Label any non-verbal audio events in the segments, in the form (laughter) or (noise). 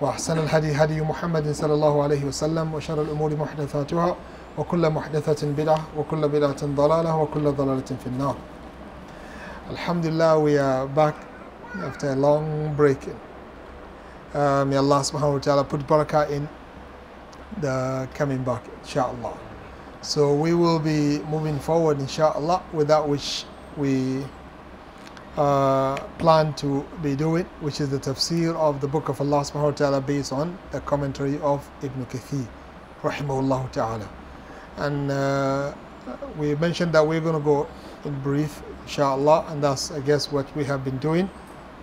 وأحسن الهدي هدي محمد صلى الله عليه وسلم وشر الأمور محدثاتها وكل محدثة بدعة وكل بدعة ضلالة وكل ضلالة في النار Alhamdulillah we are back after a long break uh, may Allah subhanahu wa ta'ala put barakah in the coming back inshallah so we will be moving forward inshallah with that which we uh, plan to be doing, which is the tafsir of the book of Allah subhanahu wa ta'ala based on the commentary of Ibn Kathir, rahimahullah ta'ala. And uh, we mentioned that we're going to go in brief, inshallah, and that's, I guess, what we have been doing.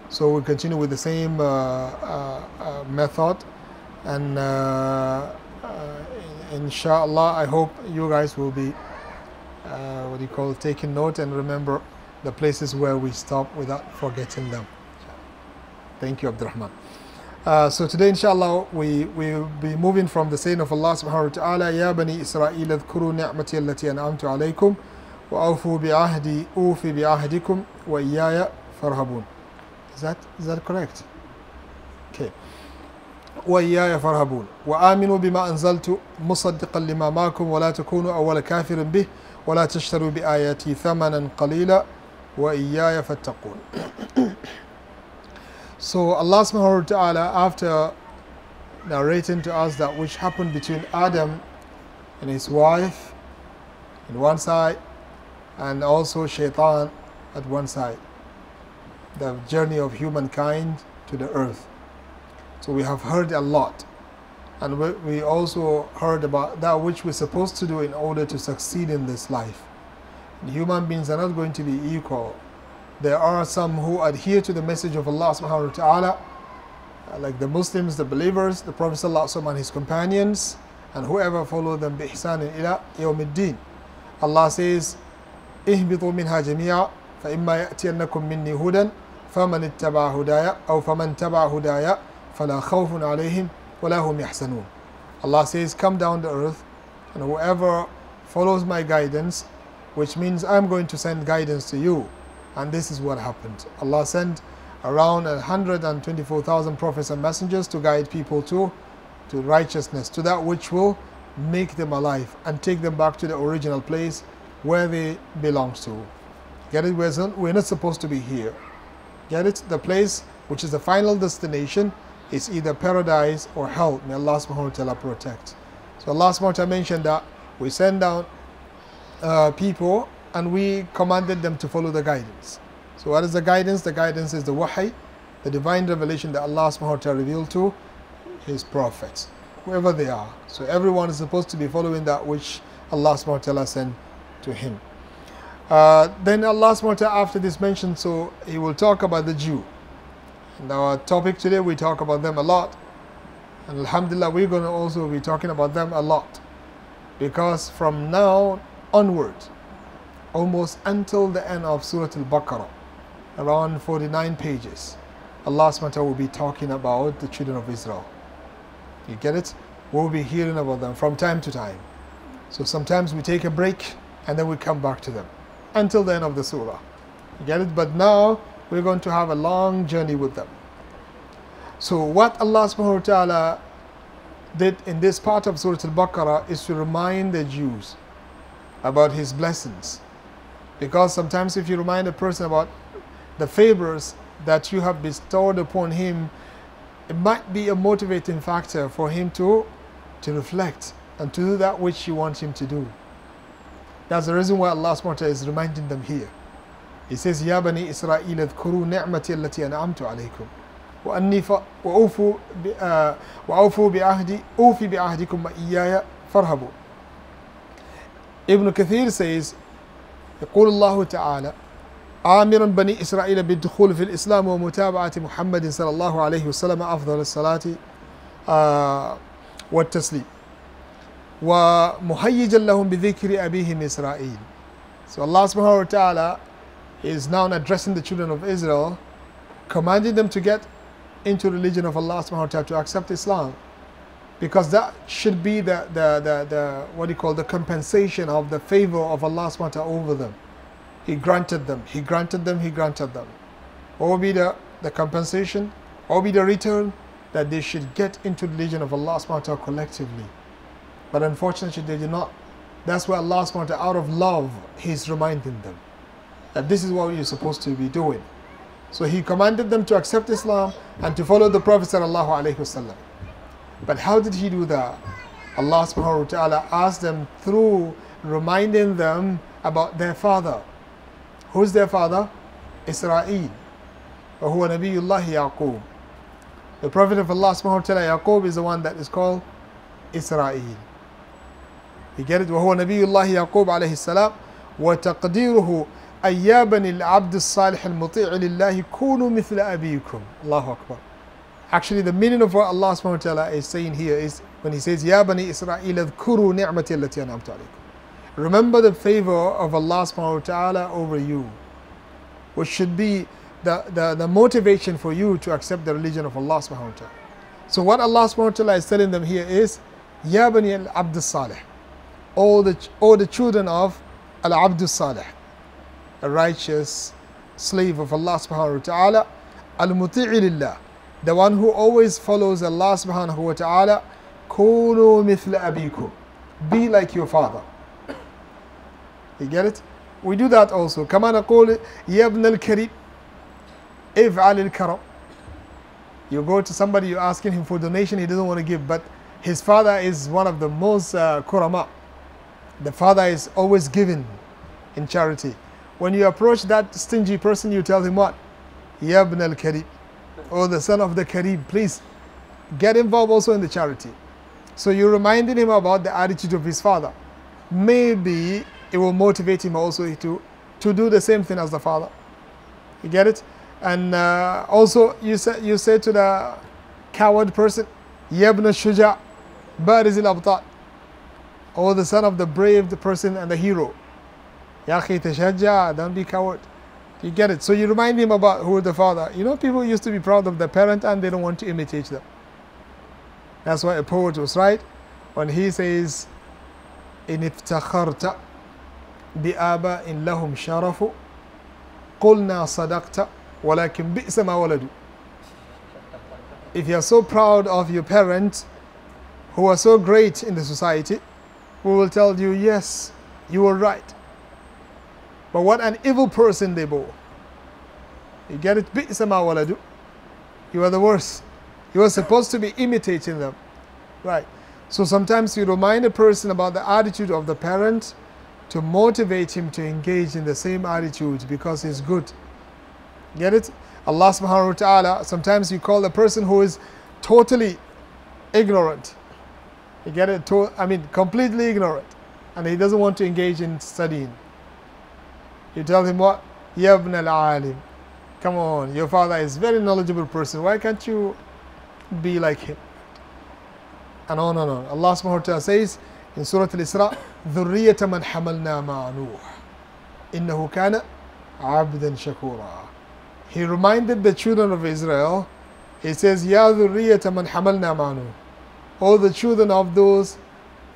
So we'll continue with the same uh, uh, uh method, and inshallah, I hope you guys will be, what do you call, taking note and remember the places where we stop without forgetting them. Thank you, Abdurrahman. Uh, so today, inshallah, we will be moving from the saying of Allah subhanahu wa ta'ala, Ya bani Israel, اذكروا نعمتي التي أنعمت عليكم وأوفوا بعهدي أوفي بعهدكم وإياي فارهبون. Is that, is that correct? Okay. وإياي فارهبون وآمنوا بما أنزلت مصدقا لما معكم ولا تكونوا أول كافر به ولا تشتروا بآياتي ثمنا قليلا وإياي فاتقون So Allah subhanahu wa ta'ala after narrating to us that which happened between Adam and his wife in one side and also shaitan at one side the journey of humankind to the earth so we have heard a lot and we also heard about that which we're supposed to do in order to succeed in this life human beings are not going to be equal there are some who adhere to the message of Allah subhanahu wa ta'ala, like the Muslims, the believers, the Prophet sallallahu and his companions, and whoever follow them bi ihsan ila yawmiddin. Allah says, اهبطوا منها جميعا فإما يأتينكم مني هدى فمن اتبع هدايا أو فمن تبع هدايا فلا خوف عليهم ولا هم يحزنون. Allah says, come down to earth, and whoever follows my guidance, which means I'm going to send guidance to you, and this is what happened. Allah sent around 124,000 prophets and messengers to guide people to, to righteousness, to that which will make them alive and take them back to the original place where they belong to. Get it? We're not supposed to be here. Get it? The place which is the final destination is either paradise or hell. May Allah subhanahu wa ta'ala protect. So Allah subhanahu wa ta'ala mentioned that we send down uh, people and we commanded them to follow the guidance. So what is the guidance? The guidance is the wahi, the divine revelation that Allah subhanahu wa ta'ala revealed to his prophets, whoever they are. So everyone is supposed to be following that which Allah subhanahu wa ta'ala sent to him. Uh, then Allah subhanahu wa ta'ala after this mention, so he will talk about the Jew. And our topic today, we talk about them a lot. And Alhamdulillah, we're going to also be talking about them a lot. Because from now onward, almost until the end of Surah Al-Baqarah, around 49 pages, Allah SWT will be talking about the children of Israel. You get it? We'll be hearing about them from time to time. So sometimes we take a break and then we come back to them until the end of the surah. You get it? But now we're going to have a long journey with them. So what Allah subhanahu wa ta'ala did in this part of Surah Al-Baqarah is to remind the Jews about his blessings. Because sometimes if you remind a person about the favors that you have bestowed upon him, it might be a motivating factor for him to, to reflect and to do that which you want him to do. That's the reason why Allah subhanahu wa ta'ala is reminding them here. He says, يا بني إسرائيل اذكروا نعمتي التي أنعمت عليكم وأني ف... وأوفوا ب... آ... وأوفوا بعهدي أوفي بعهدكم وإياي فارهبوا ابن كثير says يقول الله تعالى آمرا بني إسرائيل بالدخول في الإسلام ومتابعة محمد صلى الله عليه وسلم أفضل الصلاة آ... والتسليم ومهيجا لهم بذكر أبيهم إسرائيل So Allah subhanahu wa ta'ala is now addressing the children of Israel, commanding them to get into religion of Allah subhanahu wa ta'ala, to accept Islam. Because that should be the, the, the, the, what do you call, the compensation of the favor of Allah ta'ala over them. He granted them, He granted them, He granted them. What will be the, the compensation? What will be the return? That they should get into the religion of Allah ta'ala collectively. But unfortunately they did not. That's why Allah ta'ala, out of love, He's reminding them that this is what you're supposed to be doing. So He commanded them to accept Islam and to follow the Prophet sallallahu alaihi wasallam. But how did He do that? Allah subhanahu wa ta'ala asked them through reminding them about their father. Who's their father? Israel. وهو نبي الله يعقوب. The Prophet of Allah subhanahu wa ta'ala, Yaqub, is the one that is called Israel. You get it? وهو نبي الله يعقوب عليه السلام وتقديره أيا بني العبد الصالح المطيع لله كونوا مثل أبيكم الله أكبر Actually, the meaning of what Allah subhanahu wa ta'ala is saying here is when He says, Ya Bani Israel, adhkuru ni'mati allati an'amtu Remember the favor of Allah subhanahu wa ta'ala over you, which should be the, the, the motivation for you to accept the religion of Allah subhanahu wa ta'ala. So what Allah subhanahu wa ta'ala is telling them here is, Ya Bani al-Abdus salih all the, all the children of al-Abdus salih a righteous slave of Allah subhanahu wa ta'ala, al-muti'i lillah, the one who always follows Allah subhanahu wa ta'ala, Kunu mithla abikum, be like your father. You get it? We do that also. كما نقول يا ابن الكريم افعل الكرم. You go to somebody, you're asking him for donation, he doesn't want to give, but his father is one of the most uh, kurama. The father is always giving in charity. When you approach that stingy person, you tell him what? Ya ibn al Oh, the son of the Karib, please get involved also in the charity. So you're reminding him about the attitude of his father. Maybe it will motivate him also to, to do the same thing as the father. You get it? And uh, also, you say, you say to the coward person, Yabna Shuja, Barizil Abtal or the son of the brave the person and the hero. Ya akhi don't be coward. You get it? So you remind him about who the father. You know, people used to be proud of their parent and they don't want to imitate them. That's why a poet was right when he says, إن افتخرت بآباء لهم شرف قلنا صدقت ولكن بئس ما ولدوا If you are so proud of your parents who are so great in the society, we will tell you, yes, you were right. But what an evil person they bore. You get it? waladu. You are the worst. You are supposed to be imitating them. Right. So sometimes you remind a person about the attitude of the parent to motivate him to engage in the same attitude because he's good. Get it? Allah subhanahu wa ta'ala, sometimes you call a person who is totally ignorant you get it? To, I mean, completely ignorant. And he doesn't want to engage in studying. You tell him what? Yabn al-alim. Come on, your father is very knowledgeable person. Why can't you be like him? And on and on. Allah subhanahu wa ta'ala says in Surah Al-Isra, ذُرِّيَّةَ مَنْ حَمَلْنَا مَعَ نُوحٍ إِنَّهُ كَانَ عَبْدًا شَكُورًا He reminded the children of Israel, he says, يَا ذُرِّيَّةَ مَنْ حَمَلْنَا مَعَ نُوحٍ all the children of those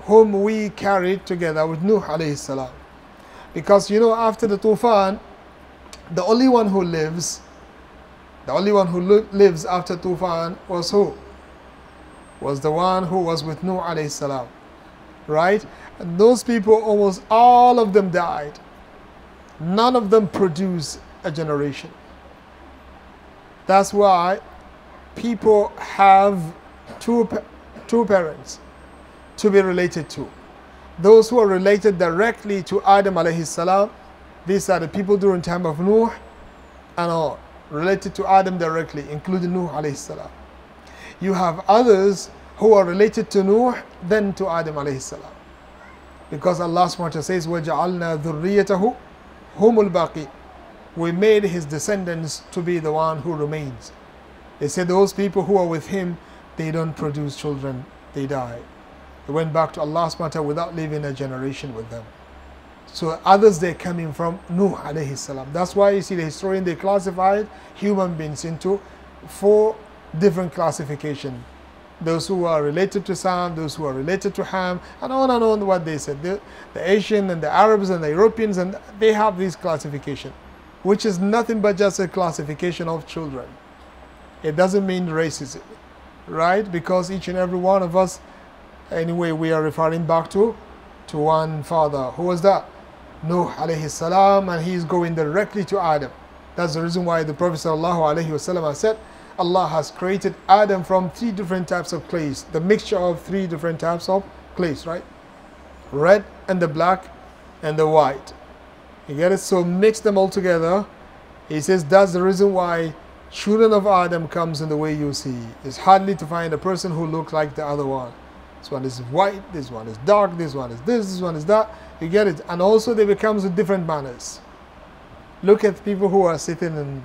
whom we carried together with Nuh alayhi salam. Because you know, after the Tufan, the only one who lives, the only one who lives after Tufan was who? Was the one who was with Nuh alayhi salam. Right? And those people, almost all of them died. None of them produced a generation. That's why people have two two parents to be related to. Those who are related directly to Adam alayhi salam, These are the people during time of Nuh and all related to Adam directly, including Nuh alayhi salam. You have others who are related to Nuh then to Adam alayhi salam. Because Allah SWT says, وَجَعَلْنَا ذُرِّيَّتَهُ هُمُ الْبَاقِينَ We made his descendants to be the one who remains. They said those people who are with him, they don't produce children, they die. They went back to Allah SWT without leaving a generation with them. So others they're coming from Nuh alayhi salam. That's why you see the historian they classified human beings into four different classification. Those who are related to Sam, those who are related to Ham, and on and on what they said. The, the Asian and the Arabs and the Europeans and they have this classification, which is nothing but just a classification of children. It doesn't mean racism, right? Because each and every one of us, anyway, we are referring back to to one father. Who was that? Nuh alayhi salam, and he is going directly to Adam. That's the reason why the Prophet sallallahu alayhi wasallam said, Allah has created Adam from three different types of clays, the mixture of three different types of clays, right? Red and the black and the white. You get it? So mix them all together. He says that's the reason why children of Adam comes in the way you see. It's hardly to find a person who looks like the other one. This one is white, this one is dark, this one is this, this one is that. You get it? And also they becomes with different manners. Look at people who are sitting and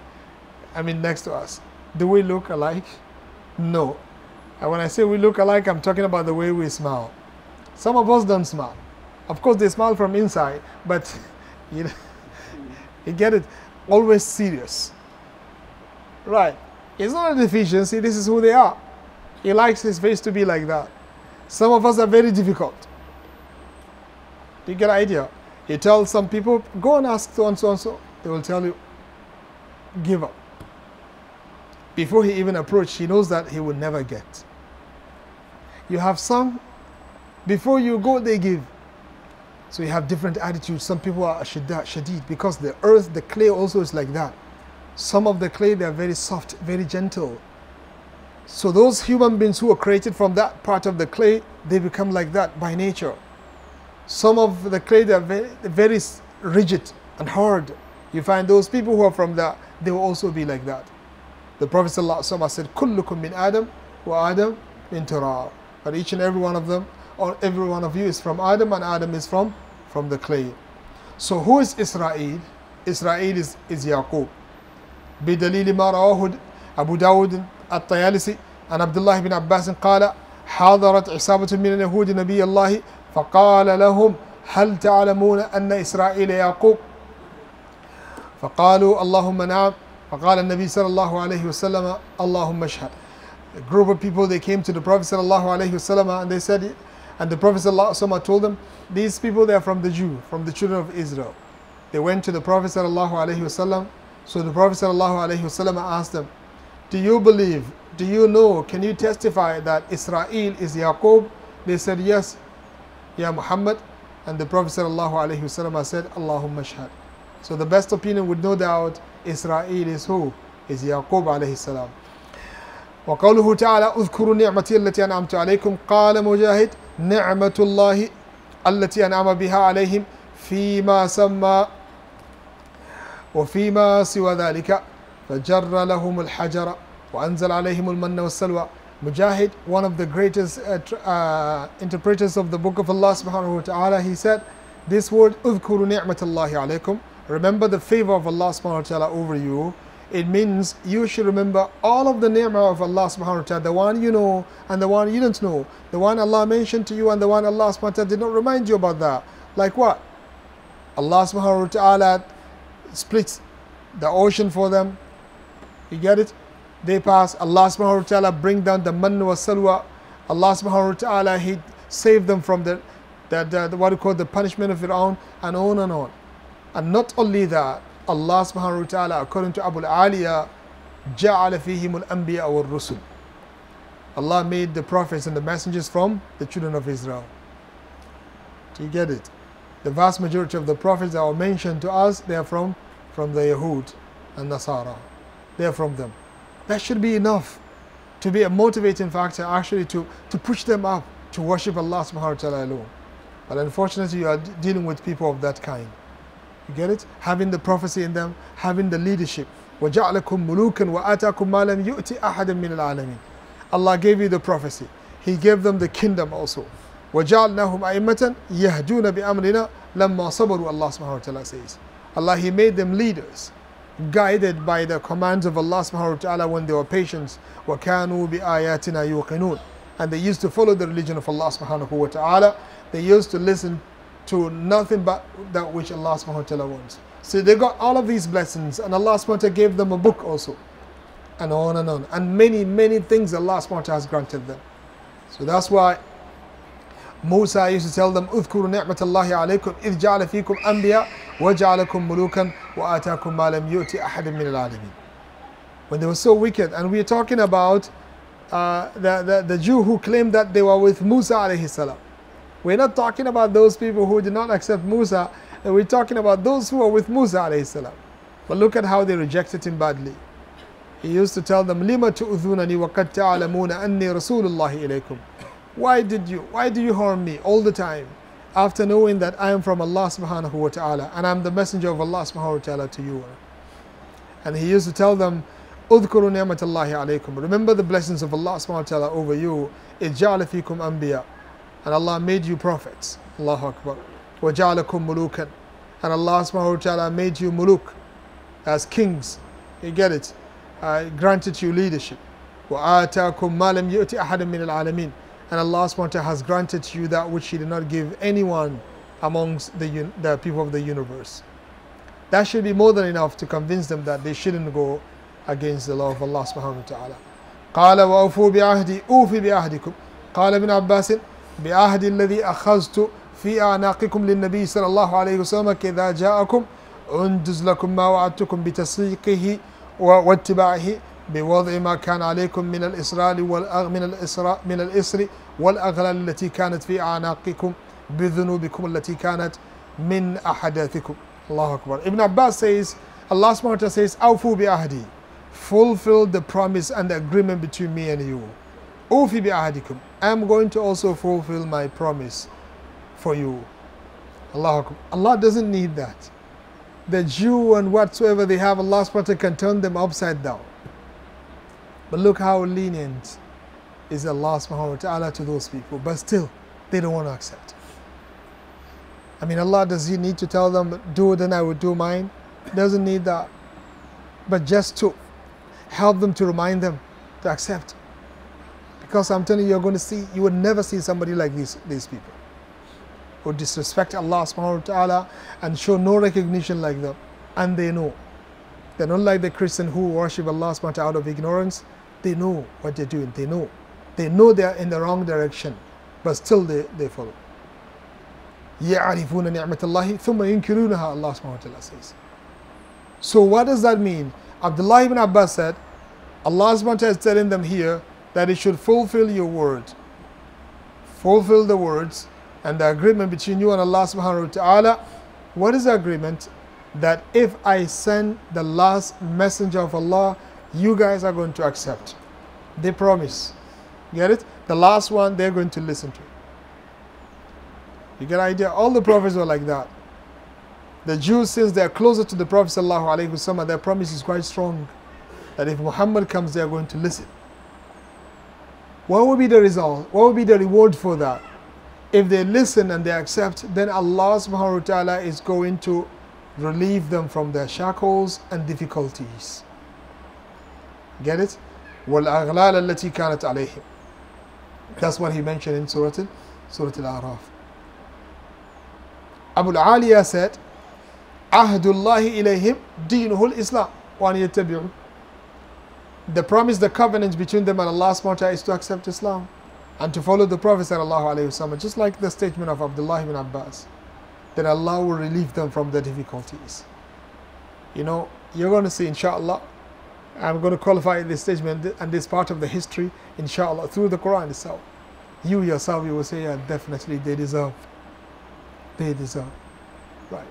I mean next to us. Do we look alike? No. And when I say we look alike, I'm talking about the way we smile. Some of us don't smile. Of course, they smile from inside, but (laughs) you, know, (laughs) you get it? Always serious. Right. It's not a deficiency, this is who they are. He likes his face to be like that. Some of us are very difficult. Do you get an idea? You tell some people, go and ask so and so and so. They will tell you, give up. Before he even approached, he knows that he will never get. You have some, before you go, they give. So you have different attitudes. Some people are shadid because the earth, the clay also is like that. Some of the clay, they are very soft, very gentle. So those human beings who are created from that part of the clay, they become like that by nature. Some of the clay, they are very, very rigid and hard. You find those people who are from that, they will also be like that. The Prophet ﷺ said, "Kullukum min Adam wa Adam min turab." But each and every one of them, or every one of you, is from Adam, and Adam is from from the clay. So who is Israel? Israel is, is Yaqub. بدليل ما رواه أبو داود الطيالسي عن عبد الله بن عباس قال حاضرت عصابة من اليهود نبي الله فقال لهم هل تعلمون أن إسرائيل يعقوب؟ فقالوا اللهم نعم. فقال النبي صلى الله عليه وسلم اللهم اشهد. A group of people they came to the Prophet صلى الله عليه وسلم and they said and the Prophet صلى الله عليه وسلم told them these people they are from the Jew from the children of Israel. They went to the Prophet صلى الله عليه وسلم. So the Prophet صلى الله عليه وسلم asked them do you believe do you know can you testify that Israel is Yaqub they said yes Ya Muhammad and the Prophet صلى الله عليه وسلم said Allahumma shahad so the best opinion with no doubt Israel is who? Is Yaqub alayhi salam. وقوله تعالى اذكروا نعمتي التي أنعمت عليكم قال مجاهد نعمة الله التي أنعم بها عليهم فيما سمى وفيما سوى ذلك فجر لهم الحجر وأنزل عليهم المن والسلوى Mujahid, one of the greatest uh, uh, interpreters of the book of Allah subhanahu wa ta'ala, he said, this word, اذكروا نعمة الله عليكم remember the favor of Allah subhanahu wa ta'ala over you, it means you should remember all of the ni'mah of Allah subhanahu wa ta'ala, the one you know and the one you don't know, the one Allah mentioned to you and the one Allah subhanahu wa ta'ala did not remind you about that. Like what? Allah subhanahu wa ta'ala splits the ocean for them. You get it? They pass. Allah subhanahu wa ta'ala bring down the man wa salwa. Allah subhanahu wa ta'ala he saved them from the, the, the, the what you call the punishment of Fir'aun and on and on. And not only that, Allah subhanahu wa ta'ala, according to Abu Aliya, جَعَلَ فِيهِمُ الْأَنْبِيَاءَ وَالرُّسُلِ Allah made the prophets and the messengers from the children of Israel. Do you get it? The vast majority of the prophets that are mentioned to us, they are from, from the Yahud and Nasara. They are from them. That should be enough to be a motivating factor actually to, to push them up to worship Allah subhanahu wa ta'ala alone. But unfortunately, you are dealing with people of that kind. You get it? Having the prophecy in them, having the leadership. وَجَعْلَكُم مُلُوكًا وَآتَاكُم مَا لَمْ يُؤْتِ أَحَدًا مِنَ الْعَالَمِينَ Allah gave you the prophecy. He gave them the kingdom also. وَجَعَلْنَاهُمْ أَئِمَّةً يَهْدُونَ بِأَمْرِنَا لَمَّا صَبَرُوا Allah subhanahu wa ta'ala says. Allah, He made them leaders, guided by the commands of Allah subhanahu wa ta'ala when they were patient. وَكَانُوا بِآيَاتِنَا يُوقِنُونَ And they used to follow the religion of Allah subhanahu wa ta'ala. They used to listen to nothing but that which Allah subhanahu wa ta'ala wants. So they got all of these blessings and Allah subhanahu wa ta'ala gave them a book also. And on and on. And many, many things Allah subhanahu wa ta'ala has granted them. So that's why Musa used to tell them, اذكروا نعمة الله عليكم إذ جعل فيكم أنبياء وجعلكم ملوكا وآتاكم ما لم يؤت أحد من العالمين. When they were so wicked, and we are talking about uh, the, the, the Jew who claimed that they were with Musa alayhi salam. We're not talking about those people who did not accept Musa, and we're talking about those who are with Musa alayhi salam. But look at how they rejected him badly. He used to tell them, لِمَ تُؤْذُونَنِي وَقَدْ تَعْلَمُونَ أَنِّي رَسُولُ اللَّهِ إِلَيْكُمْ why did you why do you harm me all the time after knowing that I am from Allah subhanahu wa ta'ala and I'm the messenger of Allah subhanahu wa ta'ala to you and he used to tell them اذكروا نعمة الله عليكم remember the blessings of Allah subhanahu wa ta'ala over you إذ جعل فيكم أنبياء and Allah made you prophets Allahu Akbar وجعلكم ملوكا and Allah subhanahu wa ta'ala made you muluk as kings you get it uh, granted you leadership وآتاكم ما لم يؤت أحد من العالمين and Allah SWT has granted you that which He did not give anyone amongst the, the people of the universe. That should be more than enough to convince them that they shouldn't go against the law of Allah subhanahu wa ta'ala. قال وأوفوا بعهدي أوفي بعهدكم قال ابن عباس بعهد الذي أخذت في أعناقكم للنبي صلى الله عليه وسلم كذا جاءكم أنجز لكم ما وعدتكم بتصديقه واتباعه بوضع ما كان عليكم من الإسرار من الإسراء من الإسر والأغلال التي كانت في أعناقكم بذنوبكم التي كانت من أحداثكم الله أكبر Ibn Abbas says Allah subhanahu wa ta'ala says أوفوا بعهدي fulfill the promise and the agreement between me and you أوفي بعهدكم I'm going to also fulfill my promise for you Allah Akbar. Allah doesn't need that the Jew and whatsoever they have Allah subhanahu wa ta'ala can turn them upside down but look how lenient is Allah subhanahu wa ta'ala to those people. But still, they don't want to accept. I mean, Allah, does He need to tell them, do it and I will do mine? Doesn't need that. But just to help them to remind them to accept. Because I'm telling you, you're going to see, you would never see somebody like these, these people who disrespect Allah subhanahu wa ta'ala and show no recognition like them. And they know. They're not like the Christian who worship Allah subhanahu wa ta'ala out of ignorance they know what they're doing. They know. They know they're in the wrong direction, but still they, they follow. يعرفون نعمة الله ثم ينكرونها Allah subhanahu wa ta'ala says. So what does that mean? Abdullah ibn Abbas said, Allah subhanahu wa ta'ala is telling them here that it should fulfill your word. Fulfill the words and the agreement between you and Allah subhanahu wa ta'ala. What is the agreement? That if I send the last messenger of Allah you guys are going to accept. They promise. Get it? The last one they're going to listen to. You get idea? All the prophets were like that. The Jews, since they are closer to the Prophet wasallam, their promise is quite strong that if Muhammad comes, they are going to listen. What will be the result? What will be the reward for that? If they listen and they accept, then Allah subhanahu wa ta'ala is going to relieve them from their shackles and difficulties. Get it? وَالْأَغْلَالَ الَّتِي كَانَتْ عَلَيْهِمْ That's what he mentioned in Surah, Surah Al-A'raf. Abu al-Aliya said, عهد الله إليهم دينه الإسلام وأن يتبعوا The promise, the covenant between them and Allah subhanahu is to accept Islam and to follow the Prophet sallallahu alayhi wasallam, just like the statement of Abdullah ibn Abbas, that Allah will relieve them from the difficulties. You know, you're going to see inshallah I'm going to qualify this statement and this part of the history, inshallah, through the Quran itself. You yourself, you will say, yeah, definitely they deserve. They deserve. Right.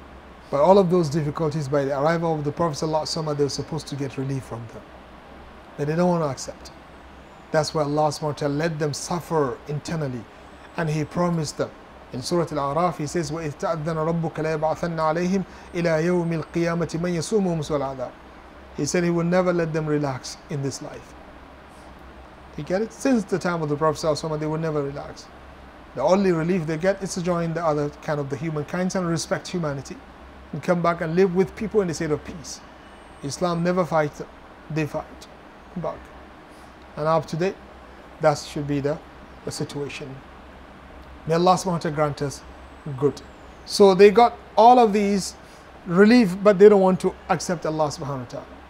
But all of those difficulties, by the arrival of the Prophet ﷺ, they were supposed to get relief from them. But they don't want to accept. That's why Allah SWT let them suffer internally. And He promised them In Surah Al-A'raf, he says, وَإِذْ تَأْذَنَ رَبُّكَ لَيَبْعَثَنَّ عَلَيْهِمْ إِلَى يَوْمِ الْقِيَامَةِ مَنْ يَسُومُهُمْ سُوءَ الْعَذَابِ he said he would never let them relax in this life. You get it? Since the time of the Prophet they will never relax. The only relief they get is to join the other kind of the humankind and respect humanity and come back and live with people in the state of peace. Islam never fights they fight back. And up to date, that should be the, the situation. May Allah subhanahu grant us good. So they got all of these relief, but they don't want to accept Allah subhanahu wa ta'ala.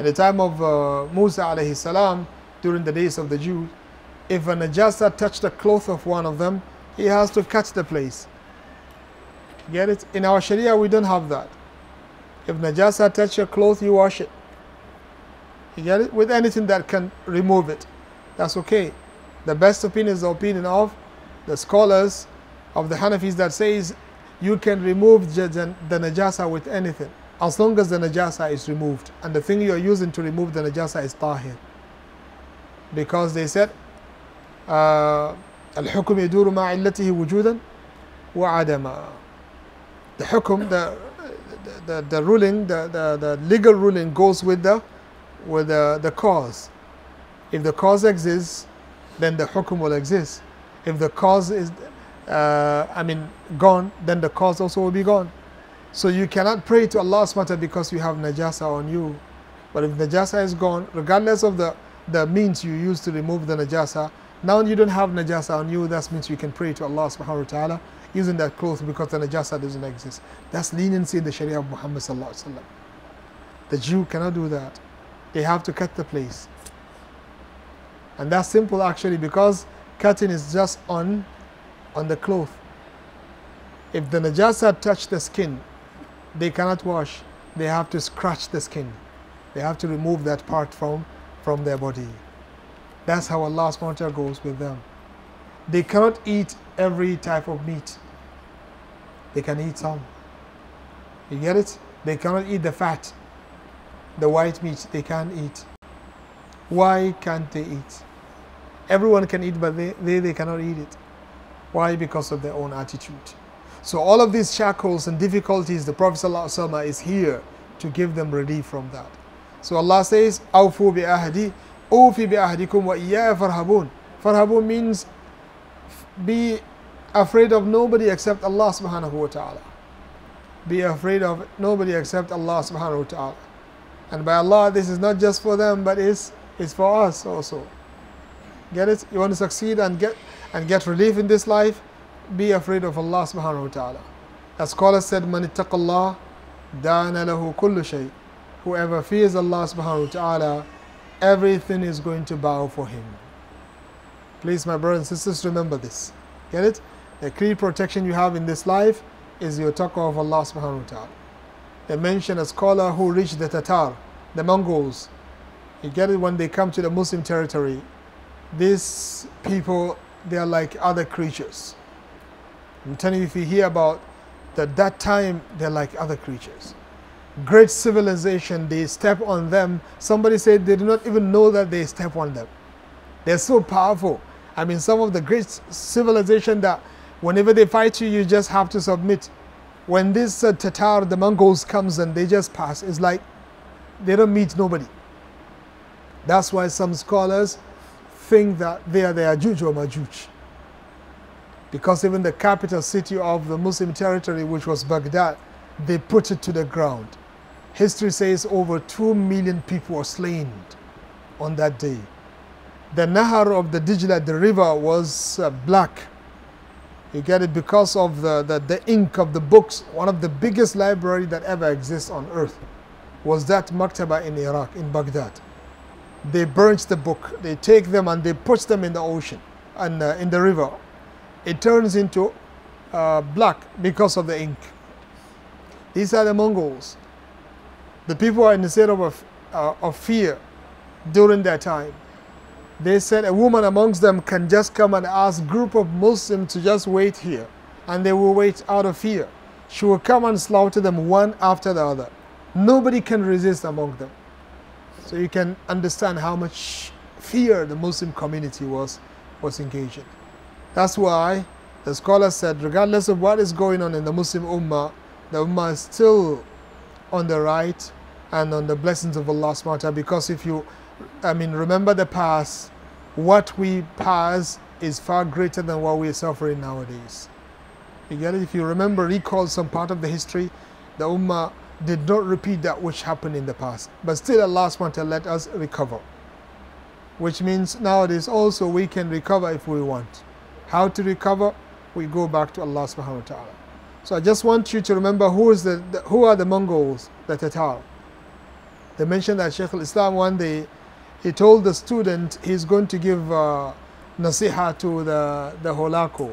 In the time of uh, Musa alayhi salam, during the days of the Jews, if a najasa touched the cloth of one of them, he has to cut the place. Get it? In our Sharia, we don't have that. If najasa touch your cloth, you wash it. You get it? With anything that can remove it. That's okay. The best opinion is the opinion of the scholars of the Hanafis that says you can remove the najasa with anything as long as the najasa is removed. And the thing you are using to remove the najasa is tahir. Because they said, الحكم يدور مع علته وجودا وعدما. The hukum, the, the, the ruling, the, the, the legal ruling goes with the with the, the cause. If the cause exists, then the hukum will exist. If the cause is, uh, I mean, gone, then the cause also will be gone. So you cannot pray to Allah SWT because you have najasa on you. But if najasa is gone, regardless of the, the means you use to remove the najasa, now you don't have najasa on you, that means you can pray to Allah subhanahu wa ta'ala using that cloth because the najasa doesn't exist. That's leniency in the Sharia of Muhammad sallallahu alaihi wasallam. The Jew cannot do that. They have to cut the place. And that's simple actually because cutting is just on on the cloth. If the najasa touch the skin, they cannot wash. They have to scratch the skin. They have to remove that part from, from their body. That's how Allah SWT goes with them. They cannot eat every type of meat. They can eat some. You get it? They cannot eat the fat. The white meat they can't eat. Why can't they eat? Everyone can eat, but they, they, they cannot eat it. Why? Because of their own attitude. So all of these shackles and difficulties, the Prophet ﷺ is here to give them relief from that. So Allah says, "Awfu bi ahdi, ufi bi ahdikum wa iyaya farhabun." Farhabun means be afraid of nobody except Allah subhanahu wa ta'ala. Be afraid of nobody except Allah subhanahu wa ta'ala. And by Allah, this is not just for them, but it's, it's for us also. Get it? You want to succeed and get and get relief in this life? Be afraid of Allah subhanahu wa ta'ala. As scholars said, Man ittaqallah dana lahu kullu shay. Whoever fears Allah subhanahu wa ta'ala, everything is going to bow for him. Please, my brothers and sisters, remember this. Get it? The key protection you have in this life is your taqwa of Allah subhanahu wa ta'ala. They mention a scholar who reached the Tatar, the Mongols. You get it when they come to the Muslim territory. These people, they are like other creatures. I'm telling you, if you hear about that, that time, they're like other creatures. Great civilization, they step on them. Somebody said they do not even know that they step on them. They're so powerful. I mean, some of the great civilization that whenever they fight you, you just have to submit. When this uh, Tatar, the Mongols comes and they just pass, it's like they don't meet nobody. That's why some scholars think that they are the Ajuj or Majuj. Because even the capital city of the Muslim territory, which was Baghdad, they put it to the ground. History says over 2 million people were slain on that day. The Nahar of the Dijla, the river, was uh, black. You get it because of the, the, the ink of the books. One of the biggest library that ever exists on earth was that Maktaba in Iraq, in Baghdad. They burnt the book. They take them and they put them in the ocean and uh, in the river. It turns into uh, black because of the ink. These are the Mongols. The people are in a state of, uh, of fear during that time. They said a woman amongst them can just come and ask group of Muslims to just wait here. And they will wait out of fear. She will come and slaughter them one after the other. Nobody can resist among them. So you can understand how much fear the Muslim community was, was engaged in. That's why The scholar said, regardless of what is going on in the Muslim Ummah, the Ummah is still on the right and on the blessings of Allah subhanahu. Because if you, I mean, remember the past, what we pass is far greater than what we are suffering nowadays. You get it? If you remember, recall some part of the history, the Ummah did not repeat that which happened in the past. But still Allah subhanahu let us recover. Which means nowadays also we can recover if we want. How to recover? We go back to Allah subhanahu wa ta'ala. So I just want you to remember who is the, the who are the Mongols, the Tatar. They mentioned that Sheikh al-Islam one day, he told the student he's going to give uh, nasiha to the, the Holako,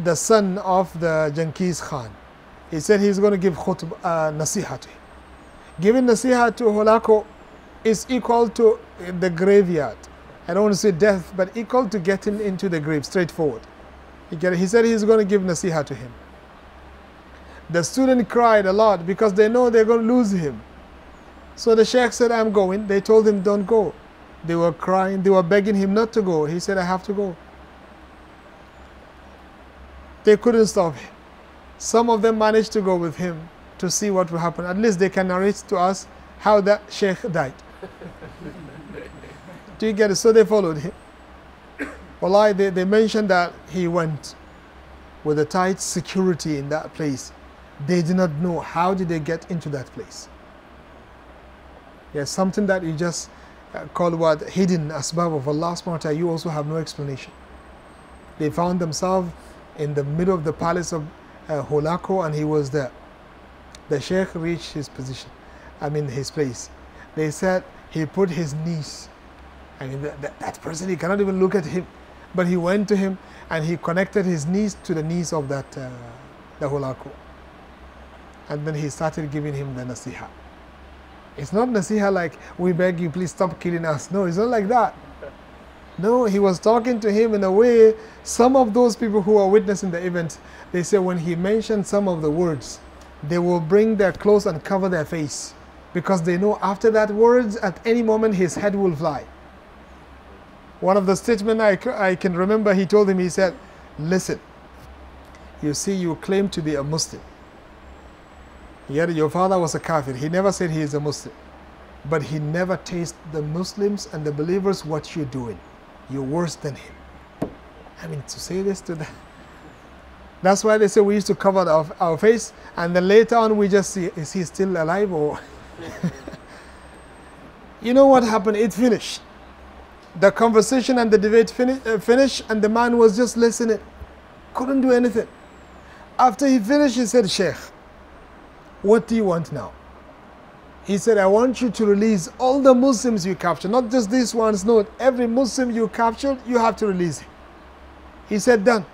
the son of the Genghis Khan. He said he's going to give khutb, uh, nasiha to him. Giving nasiha to Holako is equal to the graveyard. I don't want to say death, but equal to getting into the grave, straightforward. He, said he's going to give nasiha to him. The student cried a lot because they know they're going to lose him. So the sheikh said, I'm going. They told him, don't go. They were crying, they were begging him not to go. He said, I have to go. They couldn't stop him. Some of them managed to go with him to see what will happen. At least they can narrate to us how that sheikh died. Do you get it? So they followed him. Wallahi, they, they mentioned that he went with a tight security in that place. They did not know how did they get into that place. Yes, something that you just uh, call what hidden asbab of Allah subhanahu you also have no explanation. They found themselves in the middle of the palace of uh, Holako and he was there. The sheikh reached his position, I mean his place. They said he put his knees. Mean that, that, person, he cannot even look at him. But he went to him and he connected his knees to the knees of that, uh, the Holako. And then he started giving him the nasiha. It's not nasiha like, we beg you, please stop killing us. No, it's not like that. No, he was talking to him in a way, some of those people who are witnessing the event, they say when he mentioned some of the words, they will bring their clothes and cover their face because they know after that words, at any moment his head will fly. One of the statements I, I can remember, he told him, he said, listen, you see, you claim to be a Muslim. Yet your father was a kafir. He never said he is a Muslim. But he never tasted the Muslims and the believers what you're doing. You're worse than him. I mean, to say this to them. That's why they say we used to cover our, our face and then later on we just see, is he still alive or. (laughs) you know what happened? It finished. The conversation and the debate fini uh, finished and the man was just listening. Couldn't do anything. After he finished, he said, Sheikh, what do you want now? He said, I want you to release all the Muslims you captured, not just these ones. No, every Muslim you captured, you have to release him. He said, Done.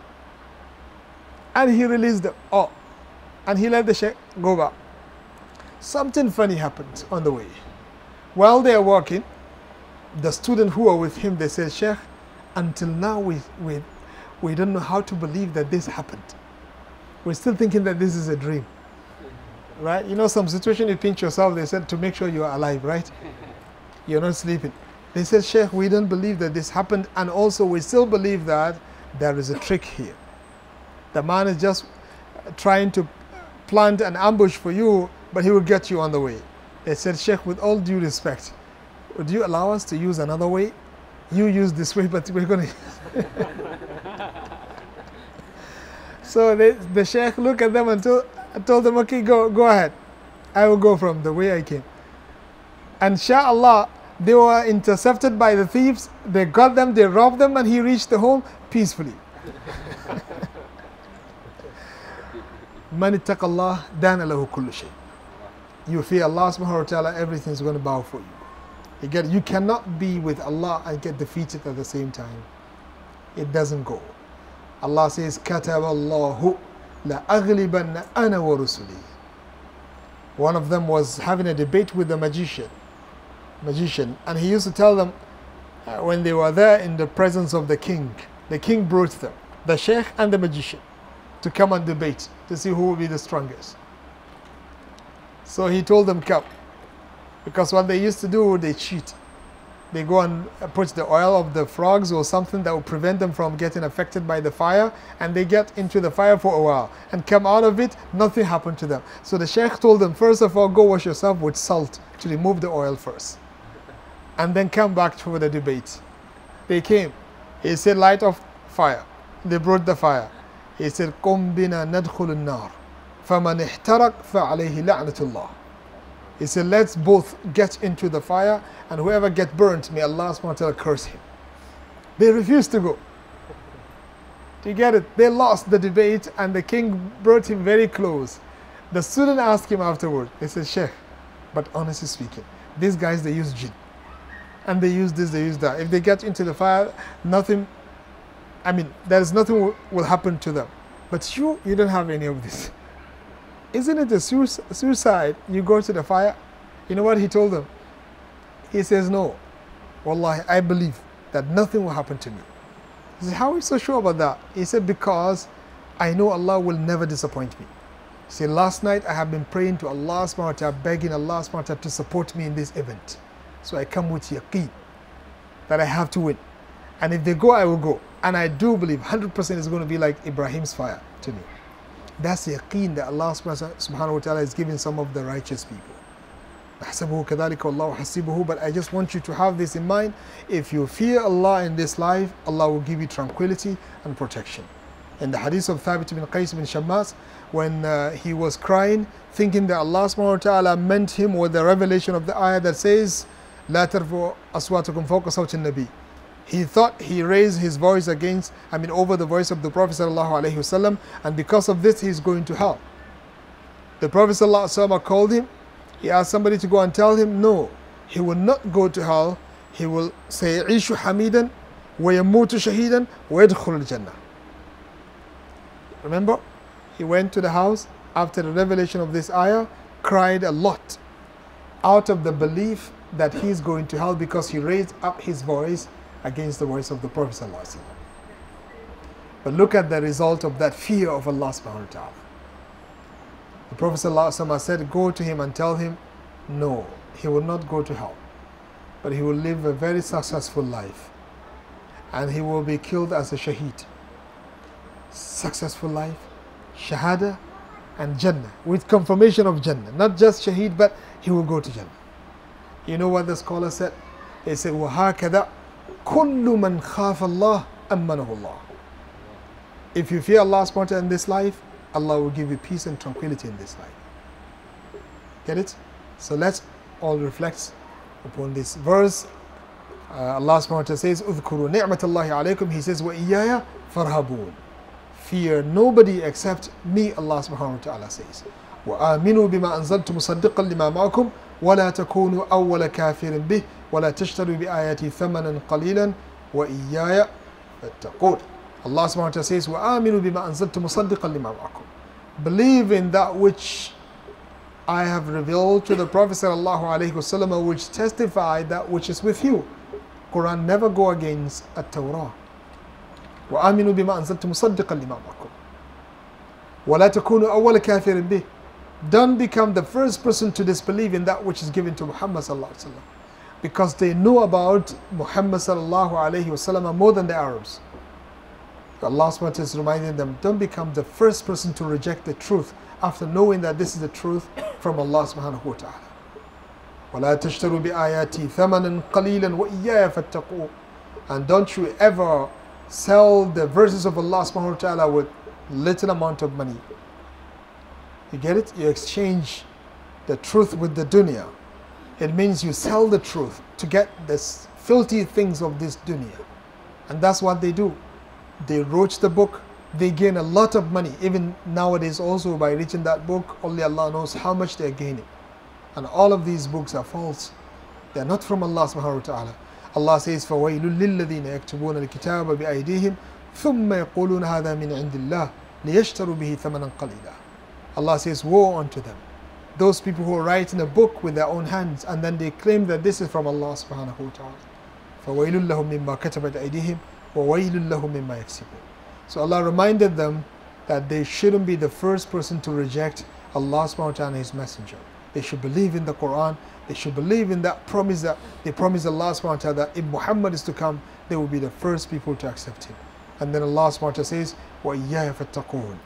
And he released them all. And he let the sheikh go back. Something funny happened on the way. While they are walking, the student who were with him, they said, Sheikh, until now we, we, we don't know how to believe that this happened. We're still thinking that this is a dream right? You know, some situation you pinch yourself, they said to make sure you are alive, right? (laughs) You're not sleeping. They said, Sheikh, we don't believe that this happened, and also we still believe that there is a trick here. The man is just trying to plant an ambush for you, but he will get you on the way. They said, Sheikh, with all due respect, Oh, would you allow us to use another way? You use this way, (laughs) but we're going (laughs) to. so they, the Sheikh looked at them and told, told them, okay, go, go ahead. I will go from the way I came. And Sha'Allah, they were intercepted by the thieves. They got them, they robbed them, and he reached the home peacefully. (laughs) Man ittaqallah dana lahu kullu shay. You fear Allah subhanahu wa ta'ala, everything is going to bow for you. You get you cannot be with Allah and get defeated at the same time. It doesn't go. Allah says, كتب الله لأغلبن أنا ورسلي one of them was having a debate with the magician magician and he used to tell them uh, when they were there in the presence of the king the king brought them the sheikh and the magician to come and debate to see who will be the strongest so he told them come because what they used to do they cheat they go and put the oil of the frogs or something that will prevent them from getting affected by the fire and they get into the fire for a while and come out of it nothing happened to them so the sheikh told them first of all go wash yourself with salt to remove the oil first and then come back for the debate they came he said light of fire they brought the fire he said قم بنا ندخل النار فمن احترق فعليه لعنة الله he said, let's both get into the fire and whoever get burnt, may Allah ta'ala curse him. They refused to go. Do you get it? They lost the debate and the king brought him very close. The student asked him afterward, they said, Sheikh, but honestly speaking, these guys, they use jinn. And they use this, they use that. If they get into the fire, nothing, I mean, there is nothing will happen to them. But you, you don't have any of this. Isn't it a suicide? You go to the fire. You know what he told them? He says, No. Wallahi, I believe that nothing will happen to me. He said, How are you so sure about that? He said, Because I know Allah will never disappoint me. He said, Last night I have been praying to Allah subhanahu begging Allah subhanahu to support me in this event. So I come with yaqeen that I have to win. And if they go, I will go. And I do believe 100% is going to be like Ibrahim's fire to me. That's the yaqeen that Allah subhanahu wa ta'ala is giving some of the righteous people. But I just want you to have this in mind. If you fear Allah in this life, Allah will give you tranquility and protection. In the hadith of Thabit bin Qais bin Shammas, when uh, he was crying, thinking that Allah subhanahu wa ta'ala meant him with the revelation of the ayah that says, لا ترفعوا أصواتكم فوق صوت النبي he thought he raised his voice against, I mean, over the voice of the Prophet ﷺ, and because of this, he's going to hell. The Prophet ﷺ called him. He asked somebody to go and tell him, no, he will not go to hell. He will say, "Ishu hamidan, ويموت شهيدا ويدخل الجنة. Remember, he went to the house after the revelation of this ayah, cried a lot out of the belief that he is going to hell because he raised up his voice against the voice of the Prophet But look at the result of that fear of Allah subhanahu wa ta'ala. The Prophet said, Go to him and tell him, no, he will not go to hell, but he will live a very successful life and he will be killed as a shaheed. Successful life, shahada, and Jannah with confirmation of Jannah. Not just shaheed, but he will go to Jannah. You know what the scholar said? He said, وَهَكَذَا كل من خاف الله أمنه الله if you fear Allah subhanahu in this life Allah will give you peace and tranquility in this life get it so let's all reflect upon this verse uh, Allah subhanahu wa ta'ala says اذكروا نعمة الله عليكم he says وإيايا فارهبون fear nobody except me Allah subhanahu wa ta'ala says وآمنوا بما أنزلت مصدقا لما معكم ولا تكونوا أول كافر به ولا تشتروا بآياتي ثمنا قليلا وإياي فاتقون Allah subhanahu wa ta'ala says وآمنوا بما أنزلت مصدقا لما معكم Believe in that which I have revealed to the Prophet sallallahu alaihi wasallam which testify that which is with you. Quran never go against a Torah. وآمنوا بما أنزلت مصدقا لما معكم ولا تكونوا أول كافر به don't become the first person to disbelieve in that which is given to Muhammad because they know about Muhammad more than the Arabs. Allah SWT is reminding them, don't become the first person to reject the truth after knowing that this is the truth from Allah subhanahu wa ta'ala. وَلَا تَشْتَرُوا بِآيَاتِي ثَمَنًا قَلِيلًا وَإِيَّايَ فَاتَّقُوا And don't you ever sell the verses of Allah subhanahu wa ta'ala with little amount of money. You get it? You exchange the truth with the dunya. It means you sell the truth to get the filthy things of this dunya. And that's what they do. They wrote the book, they gain a lot of money. Even nowadays also by reaching that book, only Allah knows how much they're gaining. And all of these books are false. They're not from Allah subhanahu wa ta'ala. Allah says, فَوَيْلٌ لِلَّذِينَ يَكْتُبُونَ الْكِتَابَ بِأَيْدِيهِمْ ثُمَّ يَقُولُونَ هَذَا مِنْ عِنْدِ اللَّهِ لِيَشْتَرُوا بِهِ ثَمَنًا قَلِيلًا Allah says, Woe unto them. Those people who write in a book with their own hands and then they claim that this is from Allah subhanahu wa ta'ala. فَوَيْلٌ لَهُم مِّمَّا كَتَبَتْ أَيْدِيهِمْ وَوَيْلٌ لَهُم مِّمَّا يَكْسِبُونَ So Allah reminded them that they shouldn't be the first person to reject Allah subhanahu wa ta'ala and His Messenger. they should believe in the Quran, they should believe in that promise that they promised Allah subhanahu wa ta'ala that if Muhammad is to come, they will be the first people to accept him. And then Allah subhanahu wa ta'ala says, وَإِيَّاهَ فَاتَّقُونَ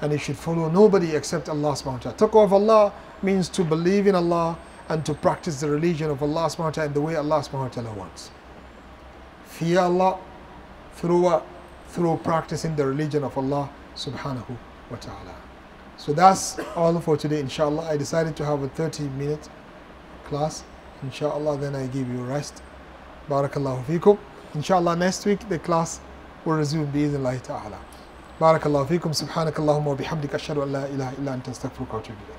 and you should follow nobody except Allah subhanahu wa ta'ala. Taqwa of Allah means to believe in Allah and to practice the religion of Allah subhanahu wa ta'ala in the way Allah subhanahu wa ta'ala wants. Fear Allah through? Through practicing the religion of Allah subhanahu wa ta'ala. So that's all for today, inshallah. I decided to have a 30 minute class. Inshallah, then I give you rest. Barakallahu fikum. Inshallah, next week the class will resume bi'idhnillahi ta'ala. barakallahu fikum subhanakallahumma wa bihamdika ashhadu an la ilaha illa anta astaghfiruka wa atubu